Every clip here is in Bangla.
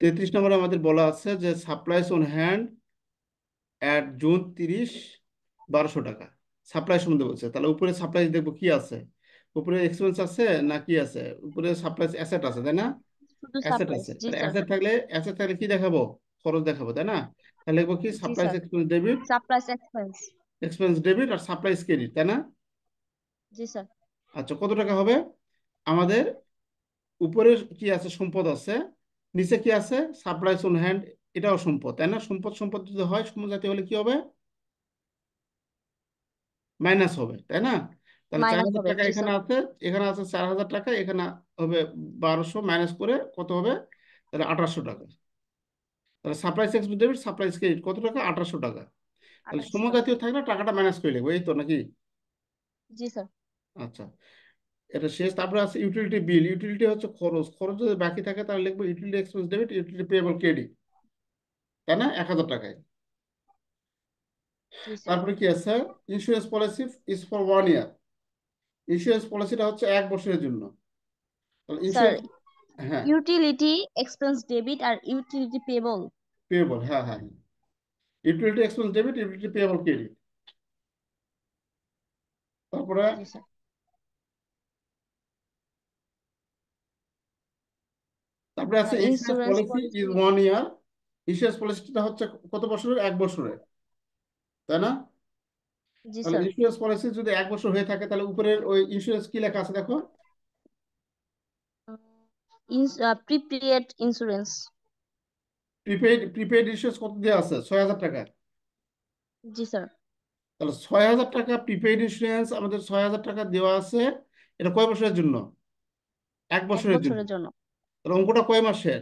তেত্রিশ নম্বরে আমাদের বলা আছে যে supplies on hand at June তিরিশ বারোশো টাকা। সাপ্লাই সম্বন্ধে বলছে। তাহলে উপরে সাপ্লাই দেখব কি আছে? উপরে এক্সপেন্স আছে না কি আছে? উপরে সাপ্লাই অ্যাসেট আছে তাই না? অ্যাসেট আছে। অ্যাসেট থাকলে অ্যাসেট থাকলে কি দেখাবো? খরচ দেখাবো তাই না? তাহলে লিখব কি? জি supplies expense debit supplies expense expense debit আর সাপ্লাইস ক্রেডিট তাই না? জি স্যার আচ্ছা কত টাকা হবে? আমাদের উপরে কি আছে? সম্পদ আছে। নিচে কি আছে? সাপ্লাইস অন হ্যান্ড এটাও সম্পদ তাই না? সম্পদ সম্পদ যদি হয় সম্পদ জাতীয় হলে কি হবে? মাইনাস হবে তাই না? তাহলে চার হাজার টাকা এখানে আছে এখানে আছে চার হাজার টাকা এখানে হবে বারোশো মাইনাস করে কত হবে? তাহলে আঠারোশো টাকা। তাহলে supplies expense debit supplies credit কত টাকা? আঠারোশো টাকা। তাহলে সমজাতীয় থাকলে টাকাটা মাইনাস করে লিখব এই তো নাকি? জি স্যার। আচ্ছা। এটা শেষ। তারপরে আছে ইউটিলিটি বিল ইউটিলিটি হচ্ছে খরচ। খরচ যদি বাকি থাকে তাহলে লিখব utility expense debit utility payable credit তাই না? এক হাজার টাকায়। তারপরে কি আছে? Insurance policy is for one year insurance পলিসিটা হচ্ছে এক বছরের জন্য। হ্যাঁ। ইউটিলিটি এক্সপেন্স ডেবিট আর ইউটিলিটি পেবল পেয়েবল হ্যাঁ হ্যাঁ utility expense debit utility payable credit তারপরে জি স্যার তারপরে আছে insurance policy is one year insurance পলিসিটা হচ্ছে কত বছরের? এক বছরের। তাই না? তাহলে ইন্স্যুরেন্স পলিসি যদি এক বছর হয়ে থাকে তাহলে উপরের ওই ইন্স্যুরেন্স কি লেখা আছে দেখো? প্রিপেড ইন্স্যুরেন্স প্রিপেইড ইন্স্যুরেন্স কত দেওয়া আছে? ছয় হাজার টাকা জি স্যার তাহলে ছয় হাজার টাকা প্রিপেইড ইন্স্যুরেন্স আমাদের ছয় হাজার টাকা দেওয়া আছে। এটা কয় বছরের জন্য? এক বছরের জন্য। তাহলে অঙ্কটা কয় মাসের?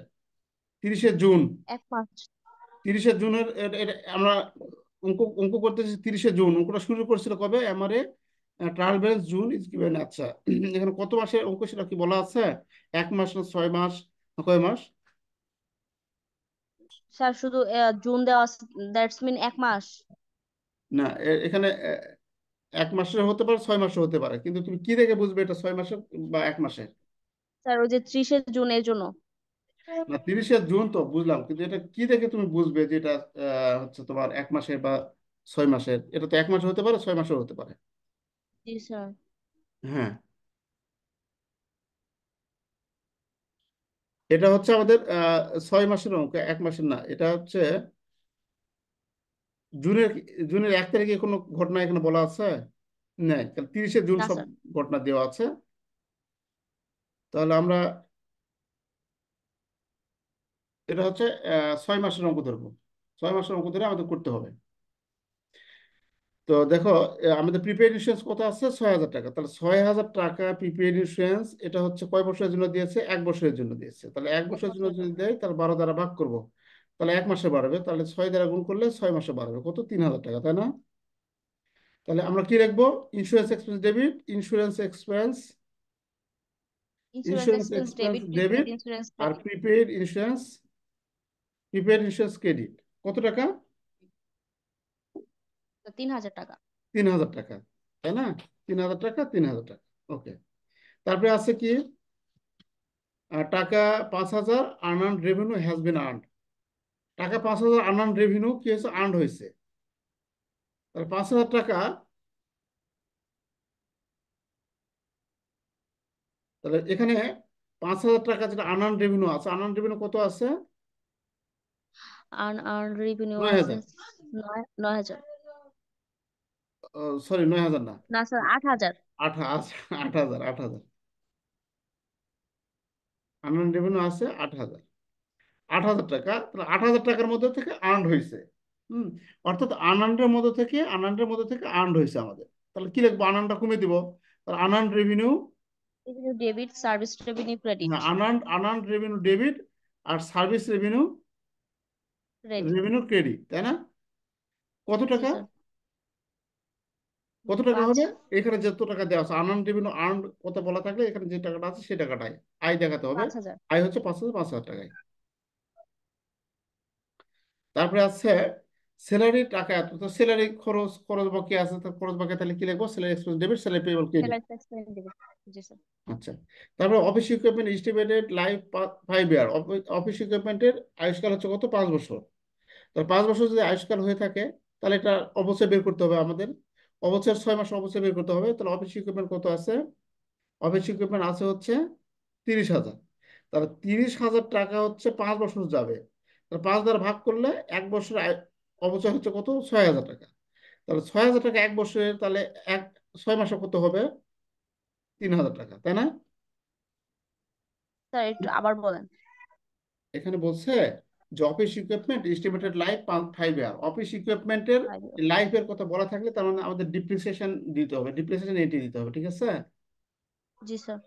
তিরিশে জুন। এক মাস। তিরিশে জুনের আমরা অঙ্ক অঙ্ক করতেছি তিরিশে জুন। অঙ্কটা শুরু করছিল কবে? MRA trial balance June is given আচ্ছা। এখানে কত মাসের অঙ্ক সেটা কি বলা আছে? এক মাস না ছয় মাস? না কয় মাস? স্যার শুধু জুন দেওয়া দ্যাটস মিন এক মাস। না এখানে এক মাসের হতে পারে ছয় মাসের হতে পারে। কিন্তু তুমি কি দেখে বুঝবে এটা ছয় মাসের বা এক মাসের? স্যার ওই যে ত্রিশে জুন এর জন্য। না তিরিশে জুন তো বুঝলাম। কিন্তু এটা কি দেখে তুমি বুঝবে যে এটা হচ্ছে তোমার এক মাসের বা ছয় মাসের? এটা তো এক মাসের হতে পারে ছয় মাসের হতে পারে। জি স্যার। হ্যাঁ। এটা হচ্ছে আমাদের আহ, ছয় মাসের অঙ্ক এক মাসের না। এটা হচ্ছে জুনের জুনের এক তারিখে কোনো ঘটনা এখানে বলা আছে? নেই। তিরিশে জুন সব ঘটনা দেওয়া আছে। তাহলে আমরা এটা হচ্ছে ছয় মাসের অঙ্ক ধরবো। ছয় মাসের অঙ্ক ধরে আমাদের করতে হবে। তো দেখো আমাদের প্রিপেইড ইন্স্যুরেন্স কত আছে? ছয় হাজার টাকা। তাহলে ছয় হাজার টাকা প্রিপেইড ইন্স্যুরেন্স এটা হচ্ছে কয় বছরের জন্য দিয়েছে? এক বছরের জন্য দিয়েছে। তাহলে এক বছরের জন্য যদি দেয়, তাহলে বারো দ্বারা ভাগ করব। তাহলে এক মাসে বাড়বে। তাহলে ছয় দ্বারা গুণ করলে ছয় মাসে বাড়বে। কত? তিন হাজার টাকা, তাই না? তাহলে আমরা কি রাখব insurance expense debit insurance expense insurance insurance expense expense debit prepaid debit insurance আর credit prepaid insurance prepaid insurance credit কত টাকা? তিন হাজার টাকা। তিন হাজার টাকা তাই না? তিন হাজার টাকা তিন হাজার টাকা ওকে তারপরে আছে কি? টাকা পাঁচ হাজার unearned revenue has been earned টাকা পাঁচ হাজার আনআর্ন রেভিনিউ কি হয়েছে? আর্নড হয়েছে। তাহলে পাঁচ হাজার টাকা তাহলে এখানে পাঁচ হাজার টাকা যেটা আনআর্ন রেভিনিউ আছে আনআর্ন রেভিনিউ কত আছে? আর্ন আর্ন রেভিনিউ নয় আছে হাজার নয় নয় হাজার। সরি নয় হাজার না। না স্যার আট হাজার। আট আট হাজার আট হাজার। রেভিনিউ আছে আট হাজার। আট হাজার টাকা তাহলে আট হাজার টাকার মধ্যে থেকে আর্নড হয়েছে হুম অর্থাৎ আনান্ডের মধ্যে থেকে আনান্ডের মধ্যে থেকে আর্নড হয়েছে আমাদের। তাহলে কি লিখব? আনান্ডটা কমিয়ে দিব। তাহলে unearned revenue revenue debit service revenue credit হ্যাঁ আনান্ড আনান্ড রেভিনিউ ডেবিট আর সার্ভিস রেভিনিউ রেভিনিউ ক্রেডিট তাই না? কত টাকা? কত টাকা হবে? এখানে যত টাকা দেওয়া আছে আনান্ড রেভিনিউ আর্ন কত বলা থাকলে এখানে যে টাকাটা আছে সেই টাকাটাই। আয় দেখাতে হবে। আয় হচ্ছে পাঁচ হাজার পাঁচ হাজার টাকায়। তারপরে আছে স্যালারি টাকা এত তো স্যালারি খরচ খরচ বাকি আছে তো খরচ বাকি তাহলে কি লিখব salary expense debit salary payable জি স্যার আচ্ছা তারপরে office equipment estimated life five year office ইকুইপমেন্টের আয়ুষ্কাল হচ্ছে কত? পাঁচ বছর। তাহলে পাঁচ বছর যদি আয়ুষ্কাল হয়ে থাকে তাহলে এটা অবশ্যই বের করতে হবে আমাদের। অবশ্যই ছয় মাস অবশ্যই বের করতে হবে। তাহলে অফিস ইকুইপমেন্ট কত আছে? অফিস ইকুইপমেন্ট আছে হচ্ছে তিরিশ হাজার। তাহলে তিরিশ হাজার টাকা হচ্ছে পাঁচ বছর যাবে। তাহলে পাঁচ দ্বারা ভাগ করলে এক বছর অবচয় হচ্ছে কত? ছয় হাজার টাকা। তাহলে ছয় হাজার টাকা এক বছরের তাহলে এক ছয় মাসে কত হবে? তিন হাজার টাকা তাই না? স্যার একটু আবার বলেন। এখানে বলছে যে office equipment estimated life five year office ইকুইপমেন্টের লাইফের কথা বলা থাকলে তার মানে আমাদের ডিপ্রিসিয়েশন দিতে হবে। ডিপ্রিসিয়েশন এন্ট্রি দিতে হবে ঠিক আছে? জি স্যার।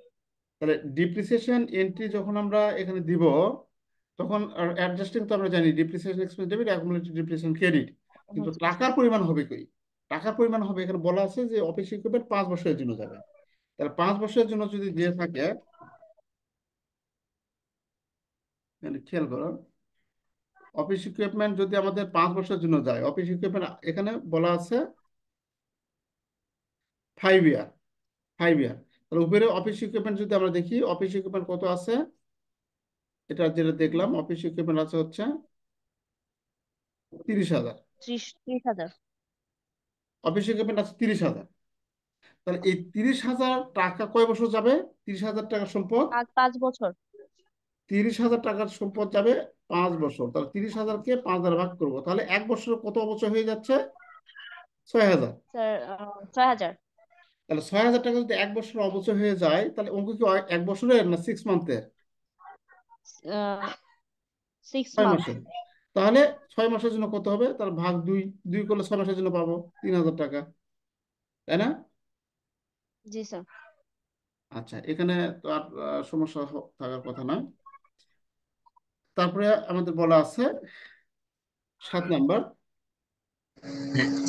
তাহলে ডিপ্রিসিয়েশন এন্ট্রি যখন আমরা এখানে দিব তখন অ্যাডজাস্টিং তো আমরা জানি depreciation expense debit accumulated depreciation credit কিন্তু টাকার পরিমাণ হবে কই? টাকার পরিমাণ হবে এখানে বলা আছে যে অফিস ইকুইপমেন্ট পাঁচ বছরের জন্য যাবে। তাহলে পাঁচ বছরের জন্য যদি দিয়ে থাকে খেয়াল করো অফিস ইকুইপমেন্ট যদি আমাদের পাঁচ বছরের জন্য যায় অফিস ইকুইপমেন্ট এখানে বলা আছে ফাইভ ইয়ার ফাইভ ইয়ার তাহলে উপরে অফিস ইকুইপমেন্ট যদি আমরা দেখি অফিস ইকুইপমেন্ট কত আছে? এটা যেটা দেখলাম অফিস ইকুইপমেন্ট আছে হচ্ছে তিরিশ হাজার। অফিস ইকুইপমেন্ট আছে তিরিশ হাজার। তাহলে এই তিরিশ হাজার টাকা কয় বছর যাবে? তিরিশ হাজার টাকার সম্পদ? পাঁচ বছর। তিরিশ হাজার টাকার সম্পদ যাবে পাঁচ বছর। তাহলে তিরিশ হাজারকে পাঁচ দ্বারা ভাগ করব। তাহলে এক বছর কত অবচয় হয়ে যাচ্ছে? ছয় হাজার। ছয় হাজার। তাহলে ছয় হাজার টাকা যদি এক বছর অবচয় হয়ে যায় তাহলে অঙ্ক কি এক বছরের না সিক্স মান্থের সিক্স ছয় মান্থ তাহলে ছয় মাসের জন্য কত হবে? তাহলে ভাগ দুই দুই করলে ছয় মাসের জন্য পাবো তিন হাজার টাকা। তাই না? জি স্যার আচ্ছা এখানে তো আর সমস্যা থাকার কথা নয়। তারপরে আমাদের বলা আছে সাত নাম্বার।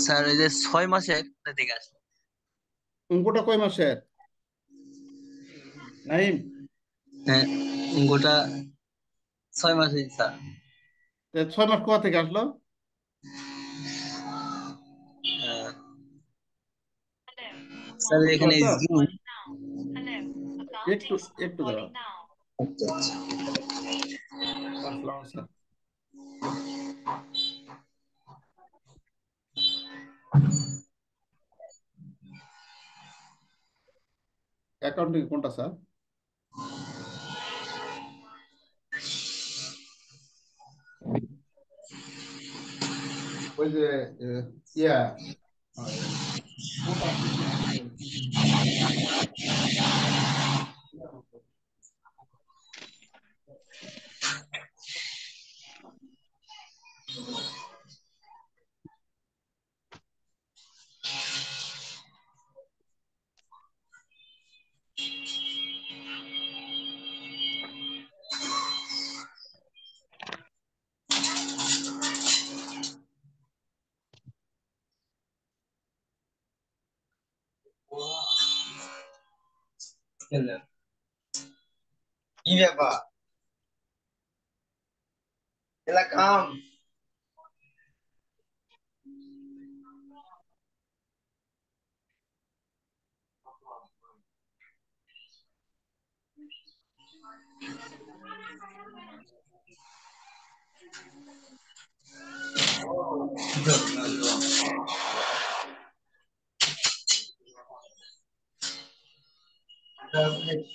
স্যার এই যে ছয় মাসে কোথা থেকে আসলো অঙ্কটা কয় মাসের? নাইম? হ্যাঁ। অঙ্কটা ছয় মাসে স্যার। তা ছয় মাস কোথা থেকে আসলো? আহ, স্যার এখানে আচ্ছা। একটু একটু দাঁড়াও। আচ্ছা আচ্ছা। অ্যাকাউন্টিং কোনটা স্যার? ওই যে আহ, ইয়া কেনা কি ব্যাপার এলা কাম Oh, Gözlük.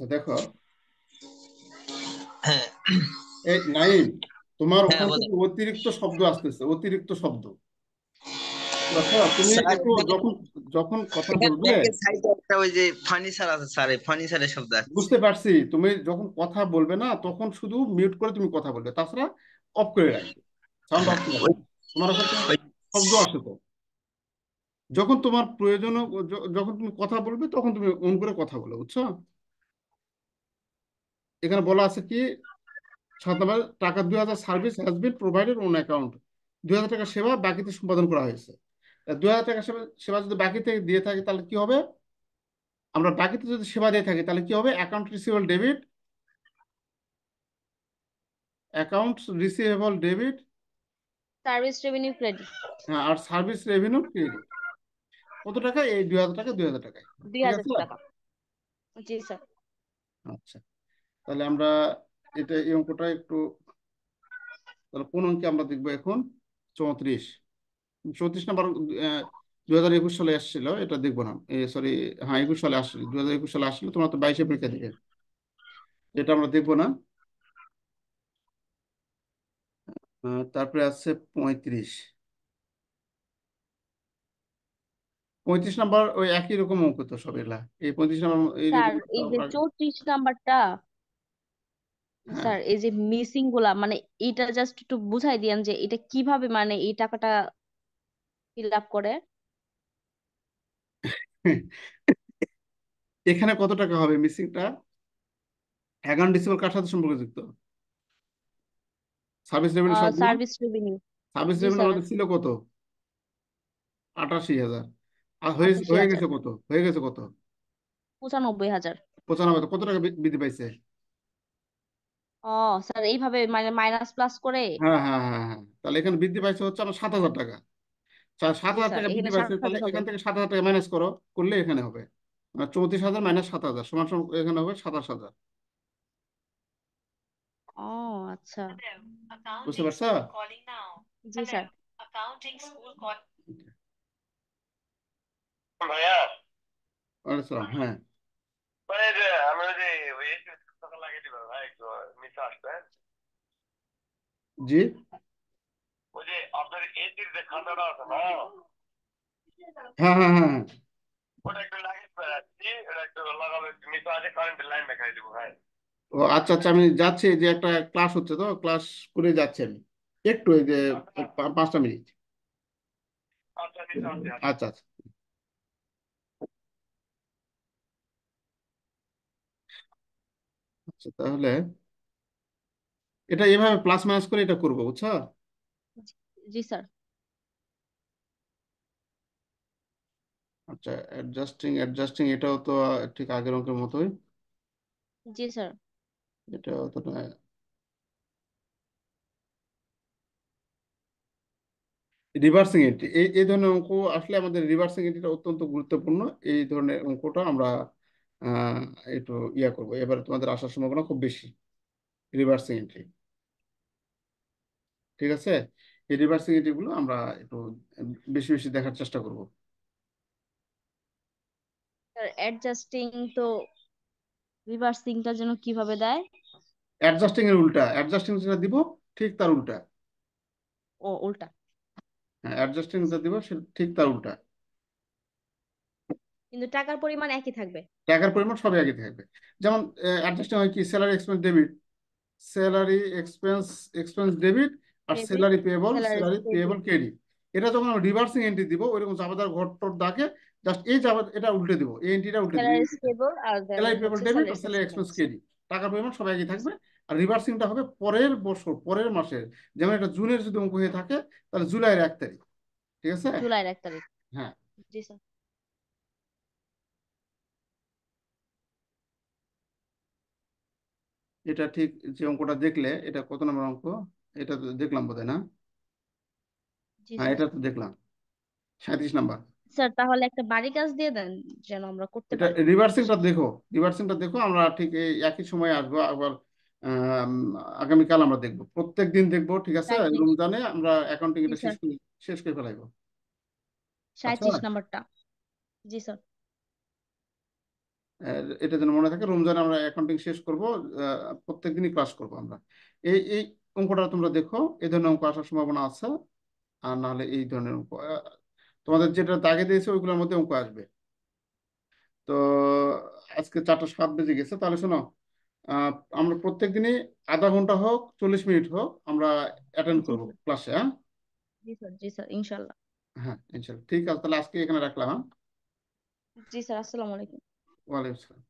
আচ্ছা দেখো। হ্যাঁ। এই নাইম তোমার হ্যাঁ, ওখান থেকে অতিরিক্ত শব্দ আসতেছে অতিরিক্ত শব্দ। তুমি যখন যখন কথা বলবে ওই যে ফার্নিচার আছে স্যার ফার্নিচারের শব্দ আছে বুঝতে পারছি তুমি যখন কথা বলবে না তখন শুধু মিউট করে তুমি কথা বলবে তাছাড়া অফ করে রাখবে। সাউন্ড অফ করে তোমার ওখান শব্দ আসে তো। যখন তোমার প্রয়োজন যখন তুমি কথা বলবে তখন তুমি অন করে কথা বলো বুঝছ? এখানে বলা আছে কি? সাত নম্বর টাকা দুই হাজার service has been provided on account দুই হাজার টাকা সেবা বাকিতে সম্পাদন করা হয়েছে। দুই হাজার টাকা সেবা সেবা যদি বাকিতে দিয়ে থাকে তাহলে কি হবে? আমরা বাকিতে যদি সেবা দিয়ে থাকি তাহলে কি হবে? Account receivable debit account receivable debit service revenue credit হ্যাঁ আর সার্ভিস রেভিনিউ ক্রেডিট কত টাকা? এই দুই হাজার টাকা দুই হাজার টাকায় দুই হাজার টাকা। জি স্যার আচ্ছা। তাহলে আমরা এটা এই অঙ্কটা একটু তাহলে কোন অঙ্কে আমরা দেখব এখন? চৌত্রিশ। চৌত্রিশ নাম্বার দুই হাজার একুশ সালে আসছিল এটা দেখব না। সরি হ্যাঁ একুশ সালে আসছিল দুই হাজার একুশ সালে আসছিল তোমরা তো বাইশে পরীক্ষা দিবে এটা আমরা দেখব না। তারপরে আছে পঁয়ত্রিশ। পঁয়ত্রিশ নাম্বার ওই একই রকম অঙ্ক তো সব এগুলা এই পঁয়ত্রিশ নাম্বার এই যে চৌত্রিশ নাম্বারটা। স্যার এই যে মিসিংগুলা মানে এটা জাস্ট একটু বুঝাই দিয়েন যে এটা কীভাবে মানে এই টাকাটা ফিল আপ করে? এখানে কত টাকা হবে মিসিংটা অ্যাকাউন্ট রিসিভাল কার সাথে সম্পর্কযুক্ত সার্ভিস না? সার্ভিস রেভিনিউ সার্ভিস রেভিনিউ আমাদের ছিল কত? আটাশি হাজার। আর হয়ে হয়ে গেছে কত? হয়ে গেছে কত? পঁচানব্বই হাজার। পঁচানব্বই কত টাকা বৃদ্ধি পাইছে? ও স্যার এইভাবে মানে মাইনাস প্লাস করে? হ্যাঁ হ্যাঁ হ্যাঁ হ্যাঁ। তাহলে এখানে বৃদ্ধি পাইছে হচ্ছে আমার সাত হাজার টাকা। সাত জি, হাজার স্যার, টাকা বৃদ্ধি এখানে পাইছে সাত তাহলে হাজার এখান হবে। থেকে সাত হাজার টাকা মাইনাস করো করলে এখানে হবে। মানে চৌত্রিশ হাজার মাইনাস সাত হাজার সমান সমান এখানে হবে সাতাশ হাজার। ও আচ্ছা। বুঝতে পারছ? জি স্যার। ভাইয়া। ওয়ালাইকুম আসসালাম, হ্যাঁ। মানে যে আমি ওই যে ওই একটু জি। ওই যে আপনার এসির যে খাতাটা আছে না? হ্যাঁ হ্যাঁ হ্যাঁ হ্যাঁ। ওটা একটু লাগিয়ে দিবেন ওটা একটু লাগাবে আছে কারেন্টের লাইন দেখাই দিব ভাই ও আচ্ছা আচ্ছা আমি যাচ্ছি যে একটা ক্লাস হচ্ছে তো ক্লাস করে যাচ্ছি আমি। একটু এই যে পাঁচটা মিনিট। আচ্ছা নিচে আসছি আচ্ছা। আচ্ছা তাহলে এটা এভাবে প্লাস মাইনাস করে এটা করব বুঝছ? জি স্যার আচ্ছা অ্যাডজাস্টিং অ্যাডজাস্টিং এটাও তো ঠিক আগের অঙ্কের মতোই। জি স্যার এটাও তো রিভার্সিং এন্ট্রি এই ধরনের অঙ্ক আসলে আমাদের রিভার্সিং এন্ট্রিটা অত্যন্ত গুরুত্বপূর্ণ। এই ধরনের অঙ্কটা আমরা একটু ইয়া করব। এবারে তোমাদের আসার সম্ভাবনা খুব বেশি। রিভার্সিং এন্ট্রি ঠিক আছে? এই রিভার্সিং এন্ট্রি গুলো আমরা একটু বেশি বেশি দেখার চেষ্টা করব। অ্যাডজাস্টিং তো রিভার্সিংটার জন্য কীভাবে দেয়? অ্যাডজাস্টিং এর উল্টা। অ্যাডজাস্টিং যেটা দিব ঠিক তার উল্টা। ও উল্টা। হ্যাঁ অ্যাডজাস্টিং যেটা দিব ঠিক তার উল্টা। কিন্তু টাকার পরিমাণ একই থাকবে। টাকার পরিমাণ সবই আগে থাকবে। যেমন অ্যাডজাস্টিং হয় কি? Salary expense debit salary expense expense debit আর salary payable salary. Payable credit এটা যখন আমরা রিভার্সিং এন্ট্রি দিব ওইরকম জামাদার ঘর টর দাগে জাস্ট এই জামা এটা উল্টে দিব। এই এন্ট্রিটা উল্টে দিব স্যালারি পেয়েবল ডেবিট আর স্যালারি এক্সপেন্স। ক্রেডিট টাকার পরিমাণ সবাই একই থাকবে। আর রিভার্সিংটা হবে পরের বছর পরের মাসের। যেমন এটা জুনের যদি অঙ্ক হয়ে থাকে তাহলে জুলাইয়ের এক তারিখ। ঠিক আছে? জুলাইয়ের এক তারিখ। হ্যাঁ। জি স্যার। এটা ঠিক যে অঙ্কটা দেখলে এটা কত নম্বর অঙ্ক? এটা তো দেখলাম বোধহয় না? হ্যাঁ এটা তো দেখলাম। সাঁত্রিশ নাম্বার। স্যার তাহলে একটা বাড়ি কাজ দিয়ে দেন যেন আমরা করতে এটা পারি। রিভার্সিংটা দেখো রিভার্সিংটা দেখো আমরা ঠিক এই একই সময় আসব আবার আগামীকাল আমরা দেখব। প্রত্যেক দিন দেখব ঠিক আছে? right. রমজানে আমরা অ্যাকাউন্টিং এটা জি, শেষ স্যার। করে শেষ করে ফেলাইবো। সাঁত্রিশ আচ্ছা। নাম্বারটা। জি স্যার। এটা যেন মনে থাকে রমজানে আমরা অ্যাকাউন্টিং শেষ করব প্রত্যেক দিনই ক্লাস করব আমরা। এই এই অঙ্কটা তোমরা দেখো এই ধরনের অঙ্ক আসার সম্ভাবনা আছে আর নাহলে এই ধরনের অঙ্ক তোমাদের যেটা দাগে দিয়েছে ওইগুলোর মধ্যে অঙ্ক আসবে। তো আজকে চারটা সাত বেজে গেছে তাহলে শোনো আমরা প্রত্যেক দিনই আধা ঘণ্টা হোক চল্লিশ মিনিট হোক আমরা অ্যাটেন্ড করব ক্লাসে হ্যাঁ? জি স্যার জি স্যার ইনশাল্লাহ। হ্যাঁ ইনশাল্লাহ। ঠিক আছে তাহলে আজকে এখানে রাখলাম হ্যাঁ? জি স্যার আসসালামু আলাইকুম। ওয়ালাইকুম আসসালাম